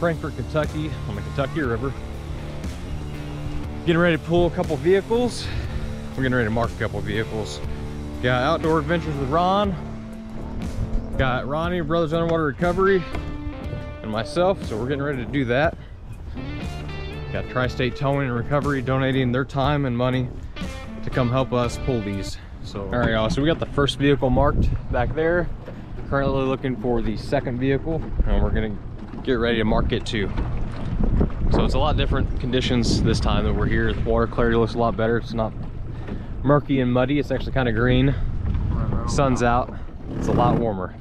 Frankfort, Kentucky on the Kentucky River. Getting ready to pull a couple vehicles. We're getting ready to mark a couple vehicles. Got Outdoor Adventures with Ron. Got Ronnie, Brothers Underwater Recovery, and myself. So we're getting ready to do that. Got Tri-State Towing and Recovery donating their time and money to come help us pull these. So, all right, y'all. So we got the first vehicle marked back there. Currently looking for the second vehicle, and we're gonna get ready to mark it too. So it's a lot different conditions this time that we're here. The water clarity looks a lot better. It's not murky and muddy. It's actually kind of green. Sun's out. It's a lot warmer.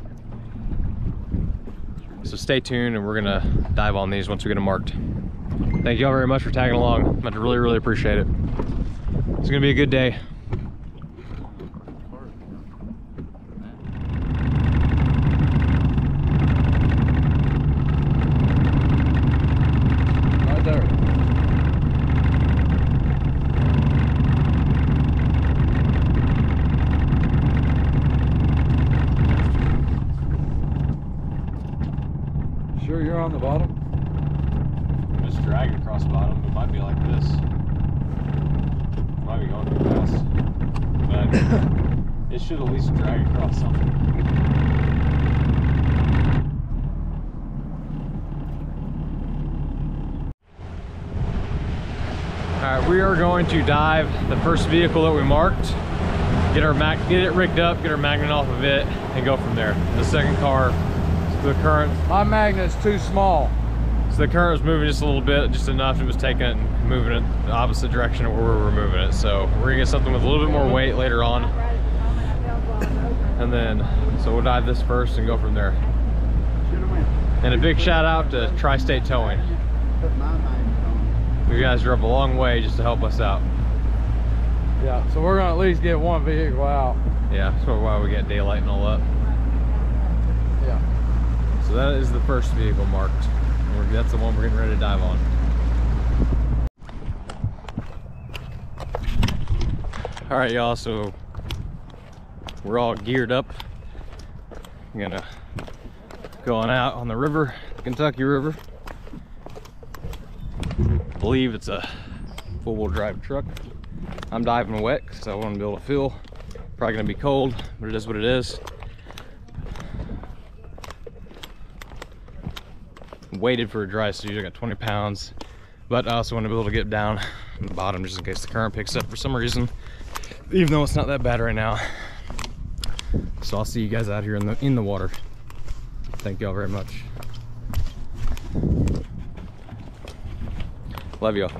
So stay tuned and we're gonna dive on these once we get them marked. Thank you all very much for tagging along. I really, really appreciate it. It's gonna be a good day. Right there. Sure you're on the bottom? Just drag it across the bottom. It might be like this. Might be going too fast. But it should at least drag across something. Alright, we are going to dive the first vehicle that we marked. Get our mag get it rigged up, get our magnet off of it, and go from there. The second car, the current My magnet's too small. So the current was moving just a little bit, just enough. It was taking it and moving it the opposite direction of where we were moving it. So we're gonna get something with a little bit more weight later on. And then, so we'll dive this first and go from there. And a big shout out to Tri-State Towing. You guys drove a long way just to help us out. Yeah, so we're gonna at least get one vehicle out. Yeah, that's why we got daylight and all up. Yeah. So that is the first vehicle marked. That's the one we're getting ready to dive on. All right, y'all, so we're all geared up. I'm gonna going out on the river, Kentucky River. believe it's a four-wheel drive truck. I'm diving wet because I want to be able to feel. Probably gonna be cold, but it is what it is. Waited for a dry suit. I got 20 pounds, but I also want to be able to get down on the bottom just in case the current picks up for some reason, even though it's not that bad right now. So I'll see you guys out here in the in the water. Thank y'all very much. Love y'all.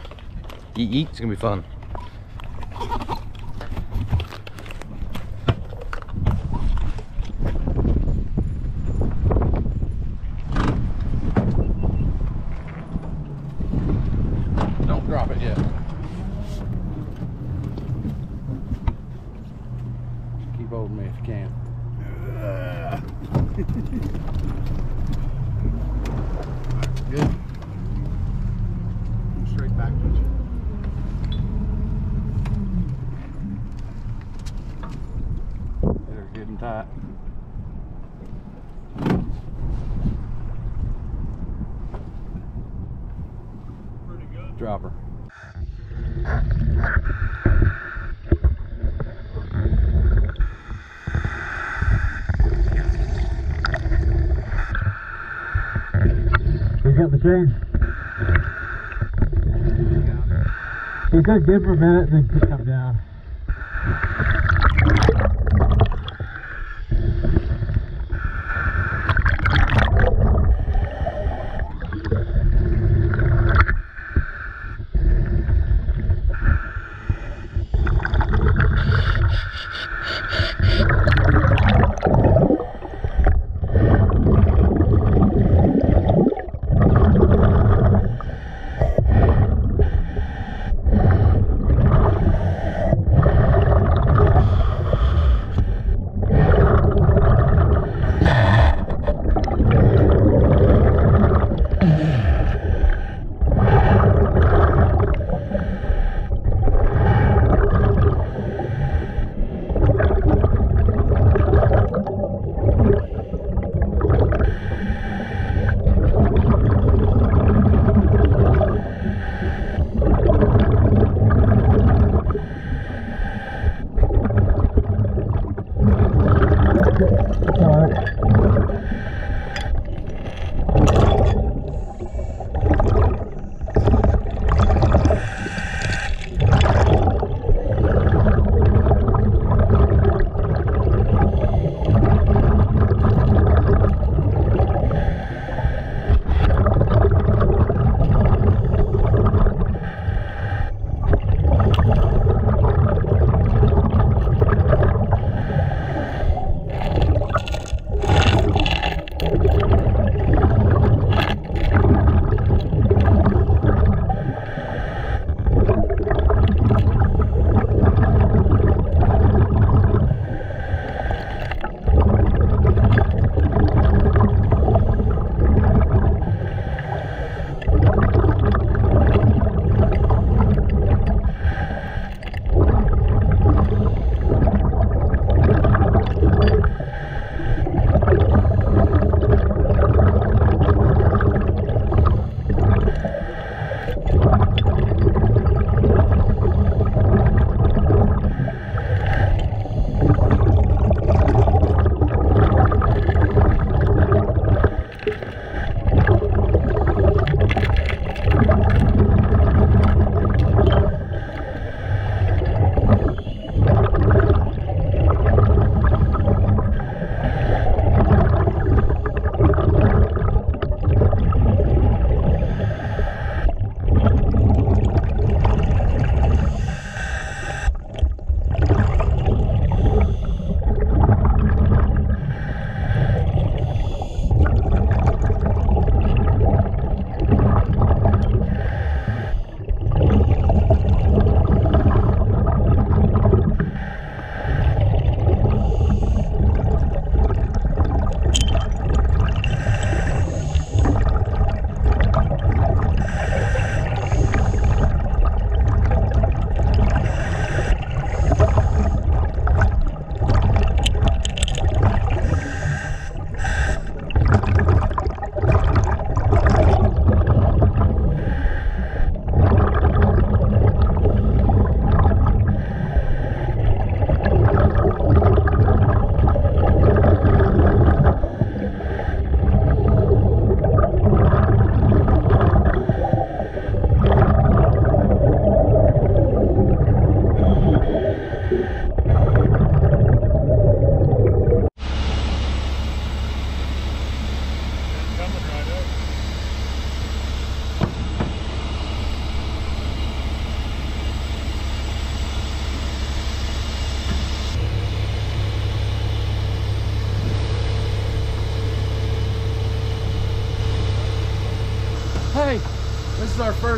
Eat, eat. It's gonna be fun. Drop it yet. Keep holding me if you can. Drop her. We got the chain. He said good for a minute, and then just come down.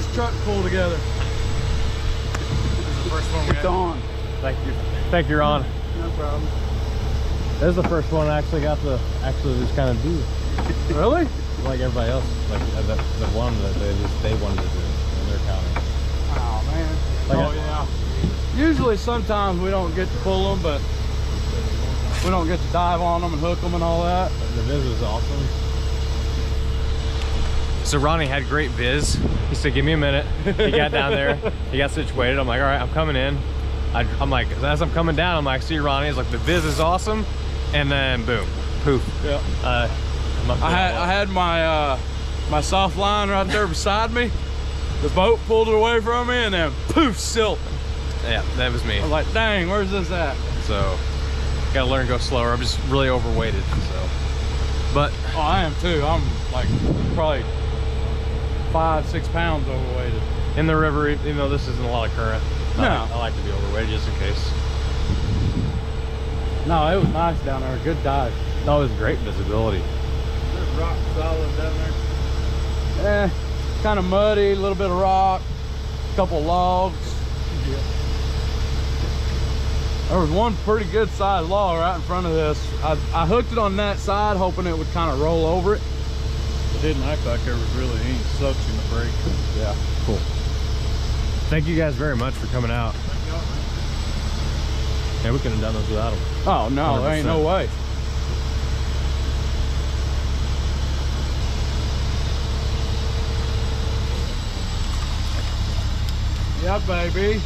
First truck pull together. This is the first one we It's on. Thank you. Thank you, Ron. No problem. This is the first one I actually got to actually just kind of do. Really? Like everybody else, like uh, the, the one that they just they wanted to do in their county. Oh man. Like oh a- yeah. Usually, sometimes we don't get to pull them, but we don't get to dive on them and hook them and all that. The viz was awesome. So Ronnie had great viz. He said, "Give me a minute." He got down there. He got situated. I'm like, "All right, I'm coming in." I, I'm like, as I'm coming down, I'm like, "See Ronnie?" He's like, "The viz is awesome," and then boom, poof. Yeah. Uh, I had I had my uh, my soft line right there beside me. The boat pulled it away from me, and then poof, silk. yeah, that was me. I was like, dang, where's this at? So, gotta learn to go slower. I'm just really overweighted. So, but Oh, I am too. I'm like probably five, six pounds overweighted. in the river, even though this isn't a lot of current, I, No. like, I like to be overweighted just in case. No, it was nice down there. Good dive. That was great visibility. There's rock solid down there. Eh, kind of muddy, a little bit of rock, a couple logs. Yeah. There was one pretty good sized log right in front of this. I, I hooked it on that side, hoping it would kind of roll over it. It didn't act like there was really any suction to break. Yeah, cool. Thank you guys very much for coming out. Yeah, we couldn't have done this without them. Oh no, there ain't no way. Yeah, baby.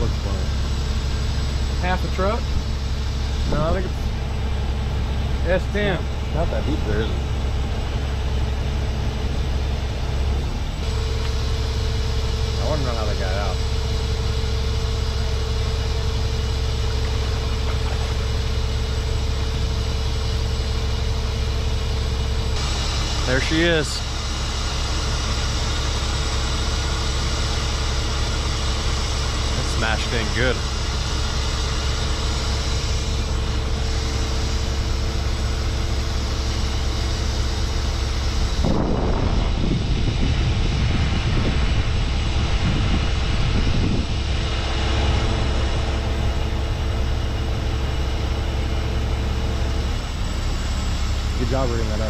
Looks funny. Half a truck. No, I think it's S10. not that deep there, is it? I want to know how they got out. There she is. That smashed in good. Good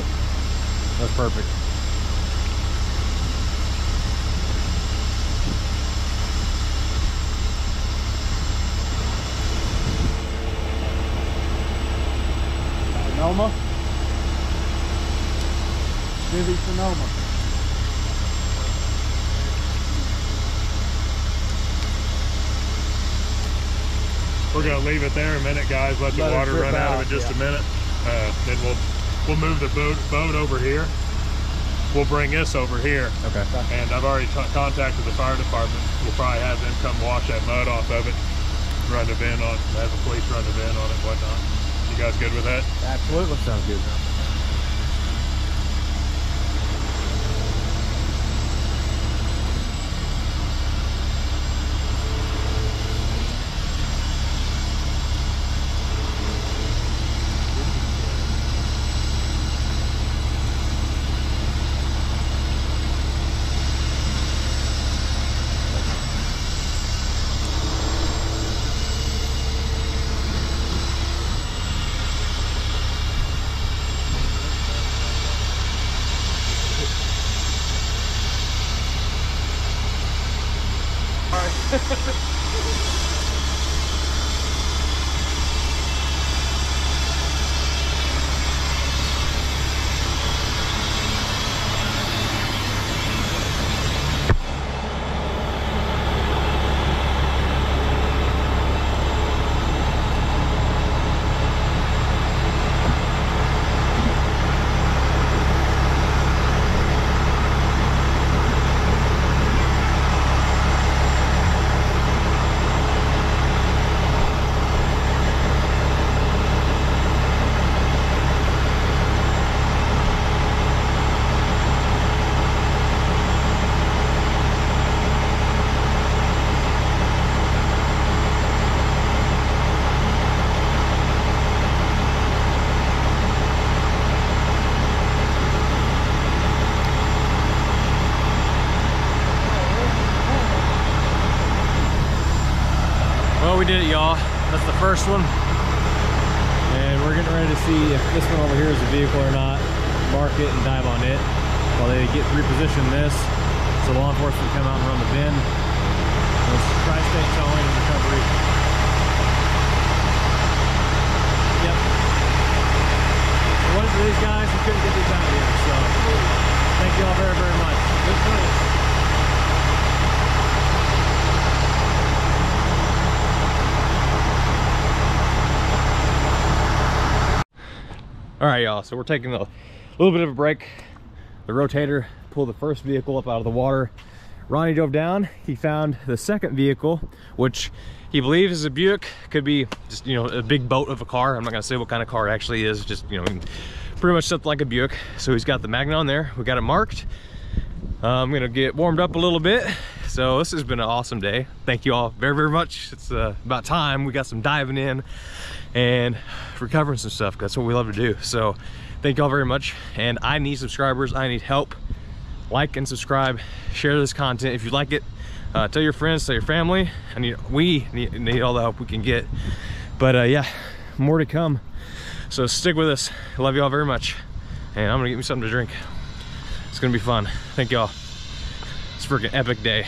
that. That's perfect. Sonoma. Vivi Sonoma. We're gonna leave it there a minute, guys. Let the Let it water run out, out, of it just yeah. a minute. Uh, then we'll we'll move the boat boat over here. We'll bring this over here, Okay. and I've already contacted the fire department. We'll probably have them come wash that mud off of it, run the VIN on, have the police run the VIN on it, and whatnot. You guys good with that? Absolutely. Sounds good. First one. And we're getting ready to see if this one over here is a vehicle or not. Mark it and dive on it while they get reposition this. So law enforcement come out and run the VIN. This tri-state towing and recovery. Yep. Wasn't for these guys, we couldn't get these out of here. So thank you all very, very much. Good place. All right, y'all, so we're taking a little bit of a break. The rotator pulled the first vehicle up out of the water. Ronnie drove down, he found the second vehicle, which he believes is a Buick, could be just, you know, a big boat of a car. I'm not gonna say what kind of car it actually is, just, you know, pretty much something like a Buick. So he's got the Magna on there, we got it marked. Uh, I'm gonna get warmed up a little bit. So this has been an awesome day. Thank you all very, very much. It's uh, about time. We got some diving in and recovering some stuff. That's what we love to do. So thank you all very much. And I need subscribers. I need help. Like and subscribe. Share this content if you like it. Uh, tell your friends, tell your family. I need, we need, need all the help we can get. But uh, yeah, more to come. So stick with us. Love you all very much. And I'm gonna get me something to drink. It's gonna be fun. Thank y'all. It's freaking epic day.